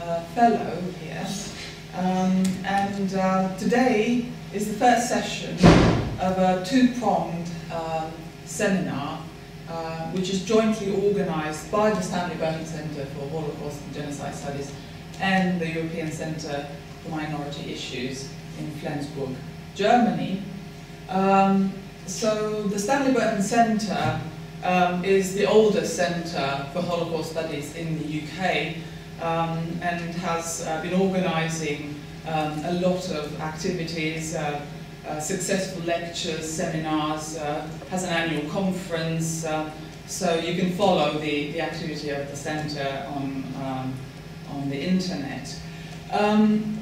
uh, fellow here. Um, and uh, today is the first session of a two-pronged um, seminar uh, which is jointly organised by the Stanley Burton Centre for Holocaust and Genocide Studies and the European Centre for Minority Issues in Flensburg, Germany. Um, so the Stanley Burton Centre um, is the oldest centre for Holocaust studies in the UK um, and has uh, been organising um, a lot of activities, uh, uh, successful lectures, seminars, uh, has an annual conference, uh, so you can follow the, the activity of the centre on, um, on the internet. Um,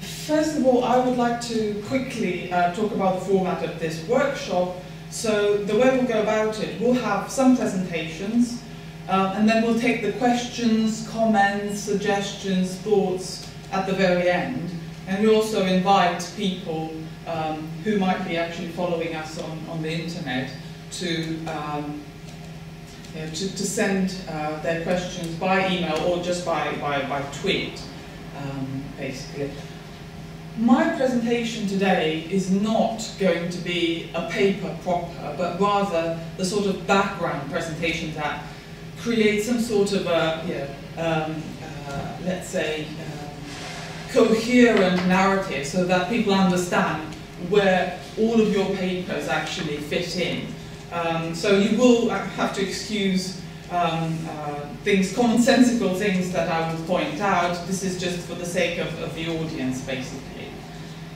first of all, I would like to quickly talk about the format of this workshop. So the way we'll go about it, we'll have some presentations, uh, and then we'll take the questions, comments, suggestions, thoughts at the very end. And we also invite people um, who might be actually following us on, on the internet to, um, you know, to, to, send uh, their questions by email or just by, by, by tweet, um, basically. My presentation today is not going to be a paper proper, but rather the sort of background presentation that creates some sort of a, um, uh, let's say, um, coherent narrative so that people understand where all of your papers actually fit in. Um, so you will have to excuse um, uh, things, commonsensical things that I will point out. This is just for the sake of, of the audience, basically.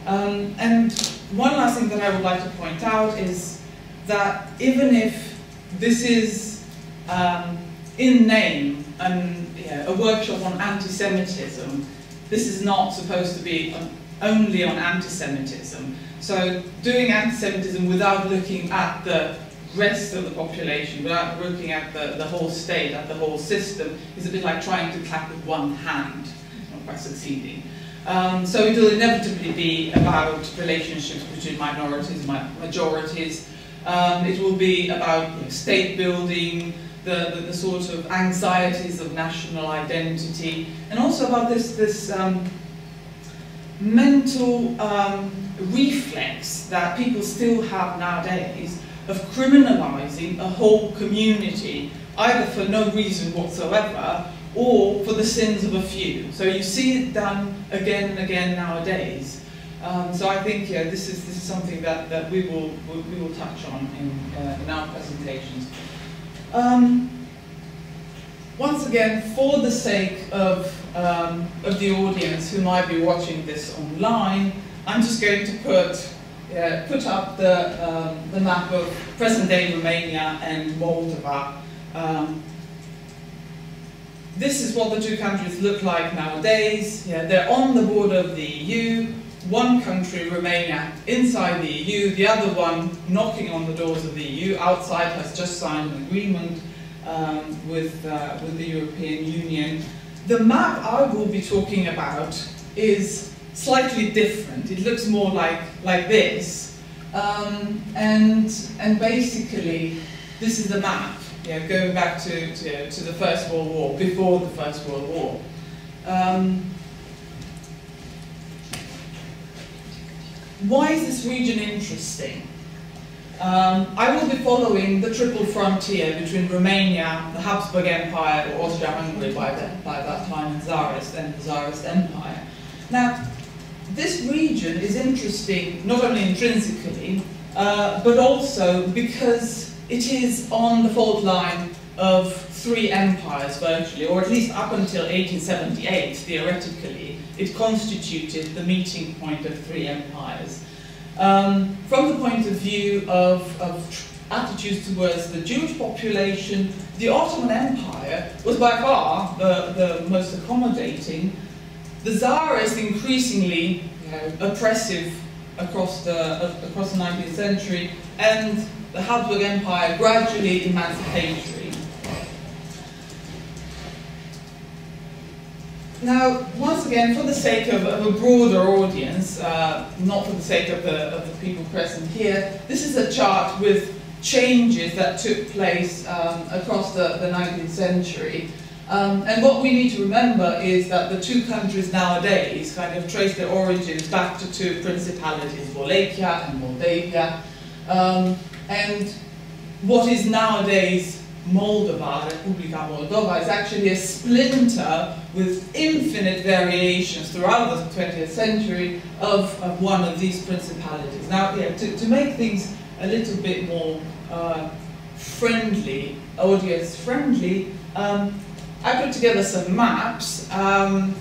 Um, and one last thing that I would like to point out is that even if this is um, in name and a workshop on anti-Semitism, this is not supposed to be only on anti-Semitism. So doing anti-Semitism without looking at the rest of the population, without looking at the, the whole state, at the whole system, is a bit like trying to clap with one hand, not quite succeeding. Um, so it will inevitably be about relationships between minorities and majorities. Um, it will be about state building, the, the, the, sort of anxieties of national identity, and also about this, this um, mental um, reflex that people still have nowadays of criminalizing a whole community, either for no reason whatsoever, or for the sins of a few. So you see it done again and again nowadays. Um, so I think yeah, this is this is something that, that we will we will touch on in, uh, in our presentations. Um, once again, for the sake of um, of the audience who might be watching this online, I'm just going to put uh, put up the um, the map of present-day Romania and Moldova. Um, this is what the two countries look like nowadays. Yeah, they're on the border of the EU. One country, Romania, inside the EU, the other one knocking on the doors of the EU, outside has just signed an agreement um, with, uh, with the European Union. The map I will be talking about is slightly different. It looks more like, like this. Um, and, and basically, this is the map know, going back to, to, to, the First World War, before the First World War. Um, why is this region interesting? Um, I will be following the triple frontier between Romania, the Habsburg Empire, or Austria-Hungary by, by that time, and Tsarist, and the Tsarist Empire. Now, this region is interesting not only intrinsically, uh, but also because it is on the fault line of three empires virtually, or at least up until 1878, theoretically, it constituted the meeting point of three empires. Um, from the point of view of, of attitudes towards the Jewish population, the Ottoman Empire was by far the, the most accommodating. The Tsarist increasingly you know, oppressive across the, across the 19th century, and the Habsburg Empire gradually emancipatory. Now, once once again, for the sake of, of a broader audience, uh, not for the sake of the, of the people present here, this is a chart with changes that took place um, across the, the 19th century. Um, and what we need to remember is that the two countries nowadays kind of trace their origins back to two principalities, Wallachia and Moldavia. Um, and what is nowadays Moldova, Republika Moldova, is actually a splinter with infinite variations throughout the 20th century of, of one of these principalities. Now, yeah, to, to make things a little bit more uh, friendly, audience friendly, um, I put together some maps. Um,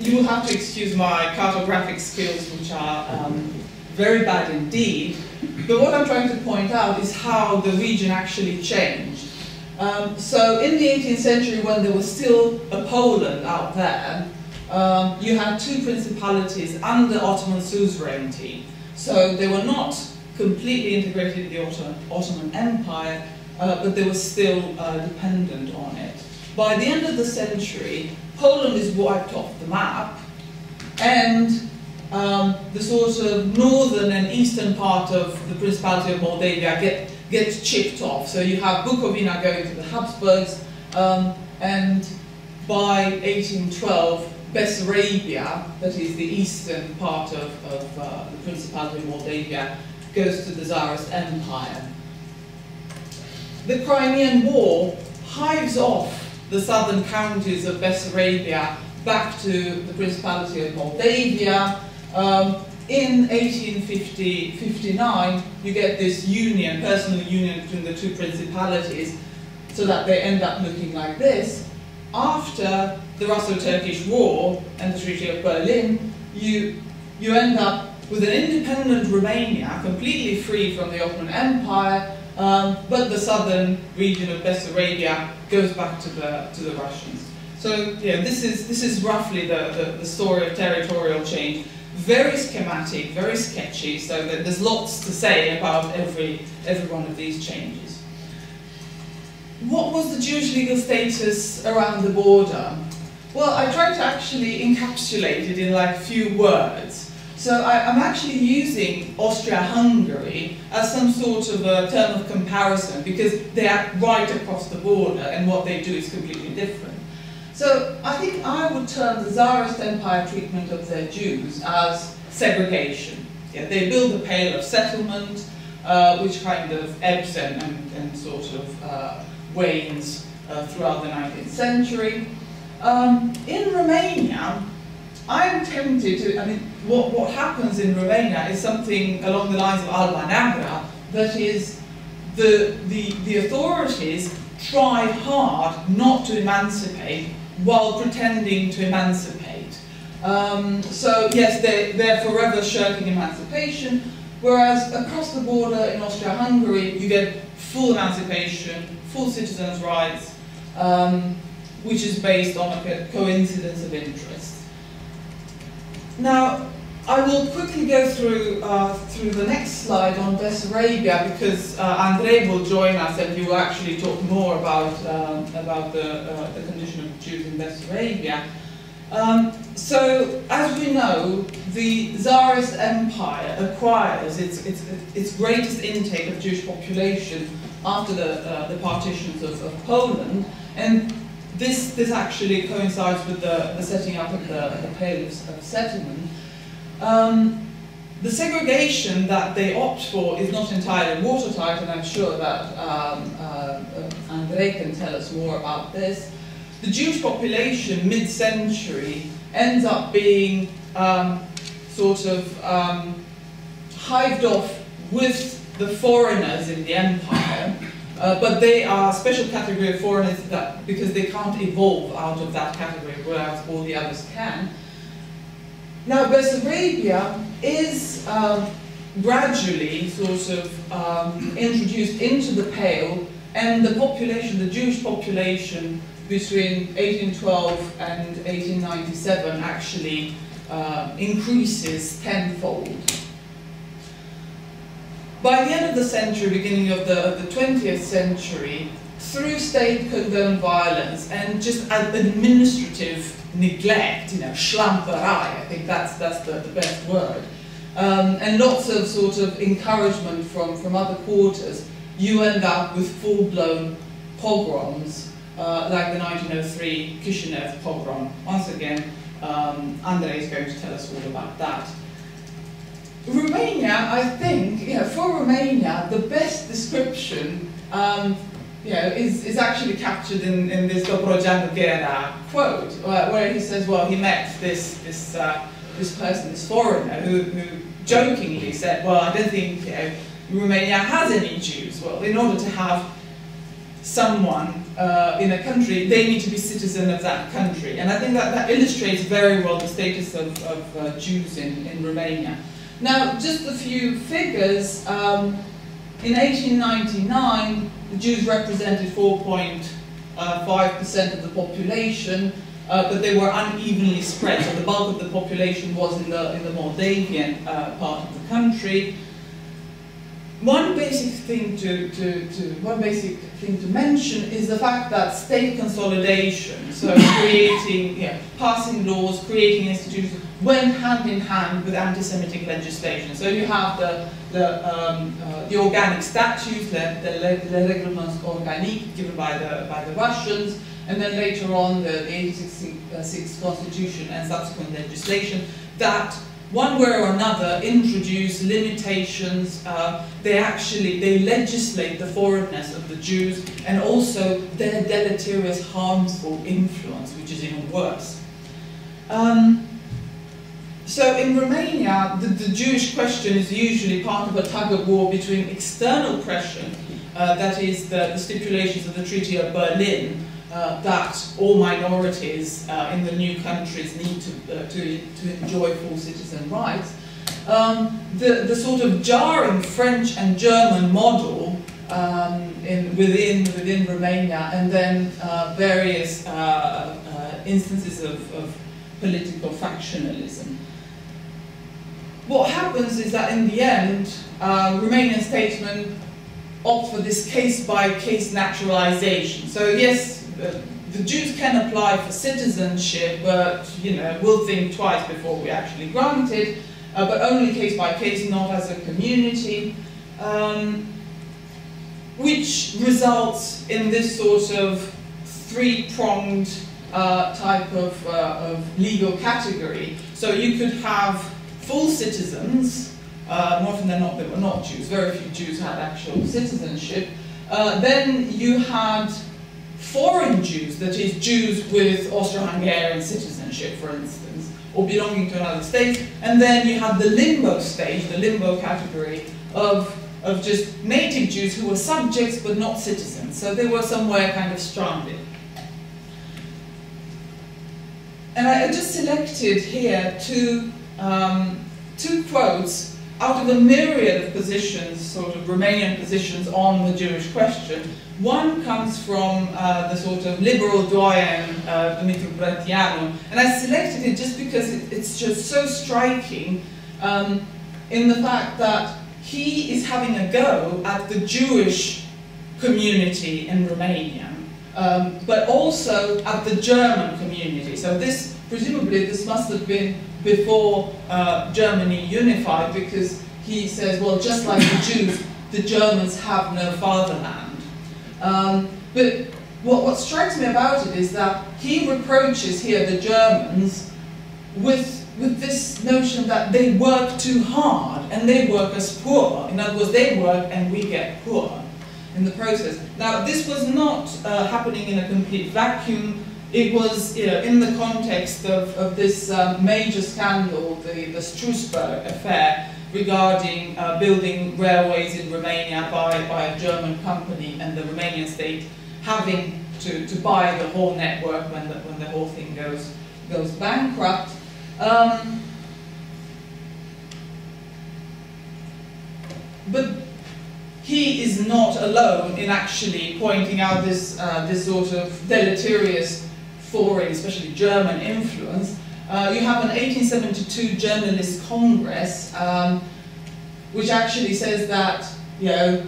you will have to excuse my cartographic skills, which are um, very bad indeed. But what I'm trying to point out is how the region actually changed. Um, so in the 18th century, when there was still a Poland out there, um, you had two principalities under Ottoman suzerainty. So they were not completely integrated in the Ottoman Empire, uh, but they were still uh, dependent on it. By the end of the century, Poland is wiped off the map, and um, the sort of northern and eastern part of the Principality of Moldavia get, gets chipped off. So you have Bukovina going to the Habsburgs, um, and by 1812, Bessarabia, that is the eastern part of, of uh, the Principality of Moldavia, goes to the Tsarist Empire. The Crimean War hives off the southern counties of Bessarabia back to the Principality of Moldavia. Um, in 1859, you get this union, personal union between the two principalities, so that they end up looking like this. After the Russo-Turkish War and the Treaty of Berlin, you, you end up with an independent Romania, completely free from the Ottoman Empire, um, but the southern region of Bessarabia goes back to the, to the Russians. So yeah, this is, this is roughly the, the, the story of territorial change. Very schematic, very sketchy, so that there's lots to say about every, every one of these changes. What was the Jewish legal status around the border? Well, I tried to actually encapsulate it in like a few words. So I, am actually using Austria-Hungary as some sort of a term of comparison because they are right across the border and what they do is completely different. So I think I would term the Tsarist Empire treatment of their Jews as segregation. Yeah, they build a pale of settlement uh, which kind of ebbs and, and, and sort of uh, wanes uh, throughout the 19th century. Um, in Romania, I'm tempted to, I mean, what, what happens in Romania is something along the lines of Alba that is, the, the, the authorities try hard not to emancipate while pretending to emancipate. Um, so yes, they, they're forever shirking emancipation, whereas across the border in Austria-Hungary, you get full emancipation, full citizens' rights, um, which is based on a coincidence of interest. Now, I will quickly go through uh, through the next slide on Bessarabia because uh, Andrei will join us and he will actually talk more about um, about the, uh, the condition of Jews in Bessarabia. Um, so, as we know, the Tsarist Empire acquires its, its, its greatest intake of Jewish population after the, uh, the partitions of, of Poland, and this, this actually coincides with the, the setting up of the, the Pale of Settlement. Um, the segregation that they opt for is not entirely watertight, and I'm sure that um, uh, Andrei can tell us more about this. The Jewish population, mid-century, ends up being um, sort of um, hived off with the foreigners in the empire, uh, but they are a special category of foreigners that, because they can't evolve out of that category, whereas all the others can. Now, Bessarabia is um, gradually sort of um, introduced into the Pale, and the population, the Jewish population between 1812 and 1897 actually uh, increases tenfold. By the end of the century, beginning of the, of the 20th century, through state-condoned violence and just administrative neglect, you know, schlamperei, I think that's, that's the, the best word, um, and lots of sort of encouragement from, from other quarters, you end up with full-blown pogroms, uh, like the 1903 Kishinev pogrom. Once again, um, Andrei is going to tell us all about that. Romania, I think, know, for Romania, the best description um, you know, is, is actually captured in, in this Dobrogeanu Gherea quote, where, where, he says, well, he met this, this, uh, this person, this foreigner, who, who jokingly said, well, I don't think you know, Romania has any Jews. Well, in order to have someone uh, in a country, they need to be citizen of that country. And I think that, that illustrates very well the status of, of uh, Jews in, in Romania. Now, just a few figures. Um, in 1899, the Jews represented 4.5% uh, of the population, uh, but they were unevenly spread. So the bulk of the population was in the, in the Moldavian uh, part of the country. One basic thing to, to, to, one basic thing to mention is the fact that state consolidation, so creating, yeah, passing laws, creating institutions, went hand in hand with anti-Semitic legislation. So you have the the, um, uh, the organic statutes, the, the, the règlements organiques given by the, by the Russians, and then later on the, the 86 constitution and subsequent legislation that one way or another introduce limitations, uh, they actually, they legislate the foreignness of the Jews and also their deleterious harmful influence, which is even worse. Um, so in Romania, the, the, Jewish question is usually part of a tug of war between external pressure, uh, that is the, the, stipulations of the Treaty of Berlin, uh, that all minorities uh, in the new countries need to, uh, to, to enjoy full citizen rights. Um, the, the sort of jarring French and German model um, in, within, within Romania, and then uh, various uh, instances of, of political factionalism what happens is that in the end, uh, Romanian statesmen opt for this case-by-case -case naturalization. So yes, uh, the Jews can apply for citizenship, but you know we'll think twice before we actually grant it, uh, but only case by case, not as a community, um, which results in this sort of three-pronged uh, type of, uh, of legal category. So you could have full citizens, uh, more often than not they were not Jews, very few Jews had actual citizenship. Uh, then you had foreign Jews, that is Jews with Austro-Hungarian citizenship, for instance, or belonging to another state. And then you had the limbo stage, the limbo category of, of just native Jews who were subjects but not citizens. So they were somewhere kind of stranded. And I just selected here two um, two quotes out of a myriad of positions, sort of Romanian positions on the Jewish question. One comes from uh, the sort of liberal doyen, uh, Dumitru Brătianu, and I selected it just because it, it's just so striking um, in the fact that he is having a go at the Jewish community in Romania, um, but also at the German community. So this, presumably, this must have been before uh, Germany unified because he says, well, just like the Jews, the Germans have no fatherland. Um, but what, what strikes me about it is that he reproaches here the Germans with, with this notion that they work too hard and they work as poor. In other words, they work and we get poor in the process. Now, this was not uh, happening in a complete vacuum it was you know, in the context of, of this uh, major scandal, the, the Strousberg affair, regarding uh, building railways in Romania by, by a German company and the Romanian state having to, to buy the whole network when the, when the whole thing goes, goes bankrupt. Um, but he is not alone in actually pointing out this, uh, this sort of deleterious foreign, especially German influence, uh, you have an 1872 journalist congress, um, which actually says that, you know,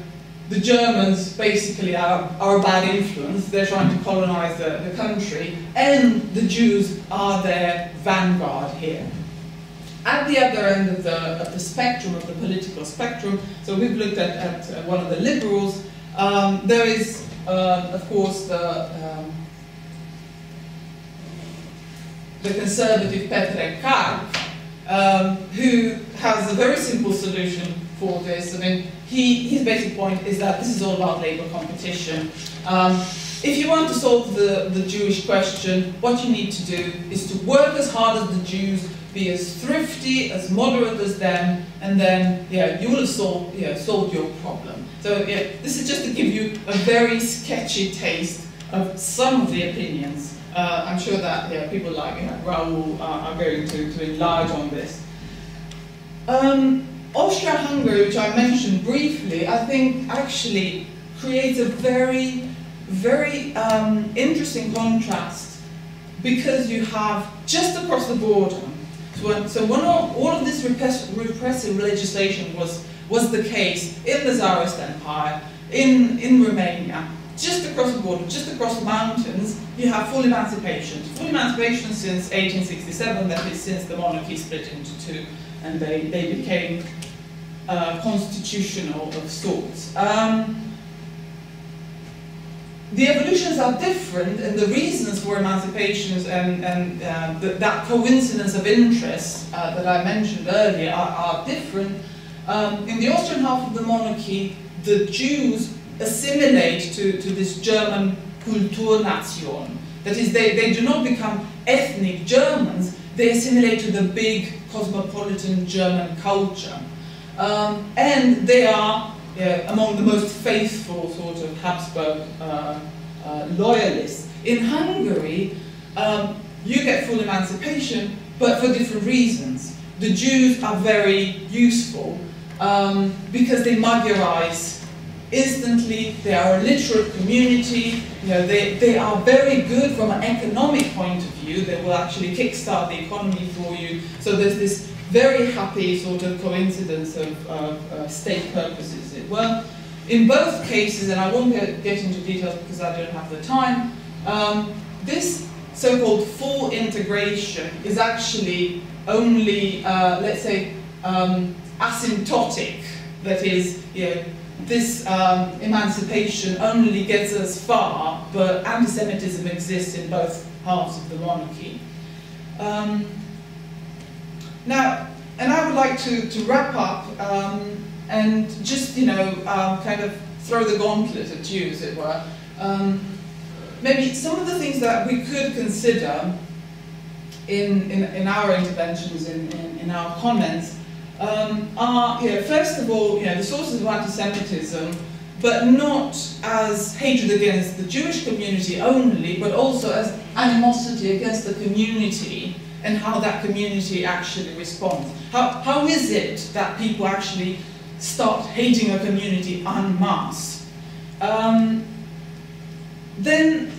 the Germans basically are, are a bad influence, they're trying to colonize the, the country, and the Jews are their vanguard here. At the other end of the, of the spectrum, of the political spectrum, so we've looked at, at uh, one of the liberals, um, there is, uh, of course, the, um, the conservative Petre Carp, um, who has a very simple solution for this. I mean, he, his basic point is that this is all about labor competition. Um, if you want to solve the, the Jewish question, what you need to do is to work as hard as the Jews, be as thrifty, as moderate as them, and then yeah, you will have solved, yeah, solved your problem. So yeah, this is just to give you a very sketchy taste of some of the opinions. Uh, I'm sure that yeah, people like yeah, Raoul are, are going to, to enlarge on this. Um, Austria-Hungary, which I mentioned briefly, I think actually creates a very, very um, interesting contrast because you have just across the border, so, so when all, all of this repress, repressive legislation was, was the case in the Tsarist Empire, in, in Romania, just across the border, just across the mountains, you have full emancipation. Full emancipation since 1867, that is since the monarchy split into two and they, they became uh, constitutional of sorts. Um, the evolutions are different, and the reasons for emancipations and, and uh, the, that coincidence of interest uh, that I mentioned earlier are, are different. Um, in the Austrian half of the monarchy, the Jews assimilate to, to this German Kulturnation. That is, they, they do not become ethnic Germans, they assimilate to the big cosmopolitan German culture. Um, and they are yeah, among the most faithful sort of Habsburg uh, uh, loyalists. In Hungary, um, you get full emancipation, but for different reasons. The Jews are very useful um, because they Magyarize instantly, they are a literate community, you know, they, they are very good from an economic point of view, they will actually kickstart the economy for you. So there's this very happy sort of coincidence of, uh, state purposes, it were. In both cases, and I won't get, get into details because I don't have the time, um, this so-called full integration is actually only, uh, let's say, um, asymptotic. That is, you know, this um, emancipation only gets us far, but anti-Semitism exists in both halves of the monarchy. Um, now, and I would like to, to wrap up um, and just, you know, um, kind of throw the gauntlet at you, as it were. Um, maybe some of the things that we could consider in, in, in our interventions, in, in, in our comments, um, are, you know, first of all, you know, the sources of anti-Semitism, but not as hatred against the Jewish community only, but also as animosity against the community and how that community actually responds. How, how is it that people actually start hating a community en masse? Um, then,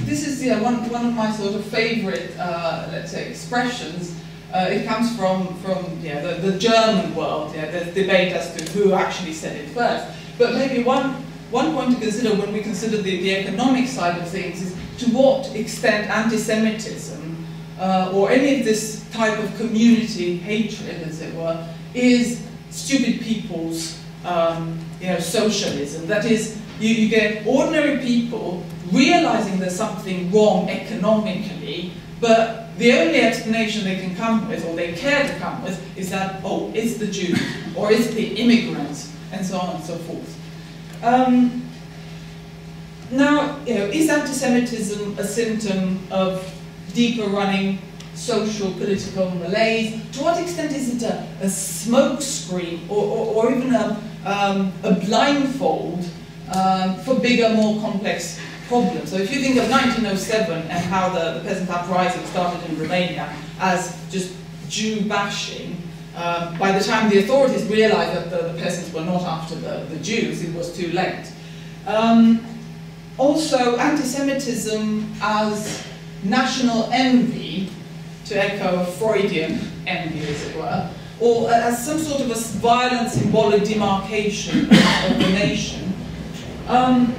this is yeah, one, one of my sort of favorite, uh, let's say, expressions. Uh, it comes from, from yeah, the, the German world, yeah, the debate as to who actually said it first. But maybe one, one point to consider when we consider the, the economic side of things is to what extent anti-Semitism uh, or any of this type of community hatred, as it were, is stupid people's um, you know, socialism. That is, you, you get ordinary people realizing there's something wrong economically, but the only explanation they can come with, or they care to come with, is that, oh, it's the Jews, or it's the immigrants, and so on and so forth. Um, now, you know, is anti-Semitism a symptom of deeper running social, political malaise? To what extent is it a, a smokescreen or, or, or, even a, um, a blindfold um, for bigger, more complex problems? So if you think of 1907 and how the, the peasant uprising started in Romania as just Jew bashing, uh, by the time the authorities realized that the, the, peasants were not after the, the Jews, it was too late. Um, also, anti-Semitism as national envy, to echo a Freudian envy, as it were, or as some sort of a violent symbolic demarcation of the nation, Um,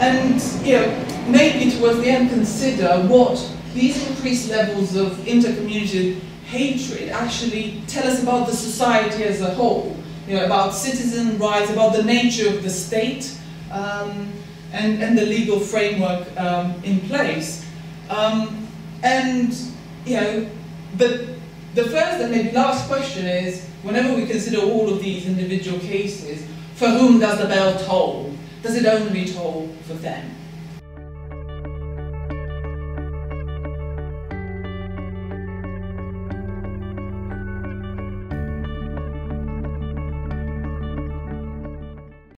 and you know, maybe towards the end consider what these increased levels of intercommunity hatred actually tell us about the society as a whole, you know, about citizen rights, about the nature of the state, um, and, and the legal framework um, in place. Um, and, you know, but the first and maybe last question is, whenever we consider all of these individual cases, for whom does the bell toll? Does it only toll for them?